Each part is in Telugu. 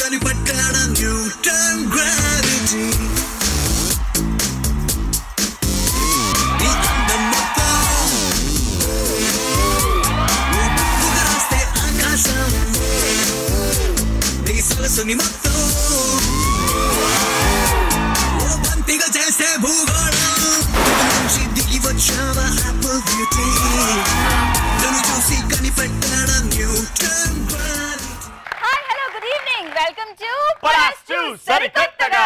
నిన్ను చూసి కనిపట్టాడ న్యూటన్ గ్రావిటీ. మొత్తం. బంతిగా చేసే వెల్కమ్ టు పలాస్ సరికొత్తగా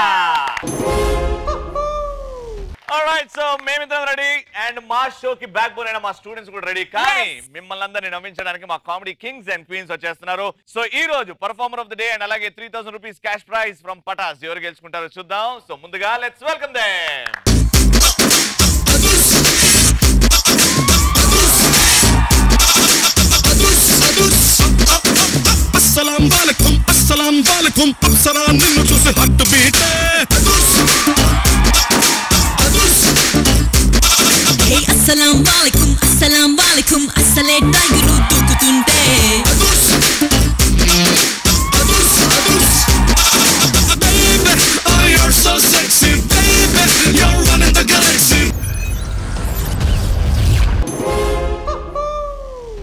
ఆల్రైట్ సో మేమిద్దరం రెడీ అండ్ మా షో కి బ్యాక్ బోన్ అయిన మా స్టూడెంట్స్ కూడా రెడీ కానీ. మిమ్మల్ని అందరినీ నవ్వించడానికి మా కామెడీ కింగ్స్ అండ్ క్వీన్స్ వచ్చేస్తున్నారు. సో ఈ రోజు performer of the day and అలాగే three thousand rupees cash prize from Patas ఎవరు గెలుచుకుంటారో చూద్దాం. సో ముందుగా లెట్స్ వెల్కమ్ దే అస్సలాం వాలేకుం అస్సలాం వాలకుం. అప్సరా నిన్ను చూసి హట్టు బీటే అస్సలాం వాలేకుం అస్సలాం వాలేకుం అస్సలే టైగురు దూకుతుంటే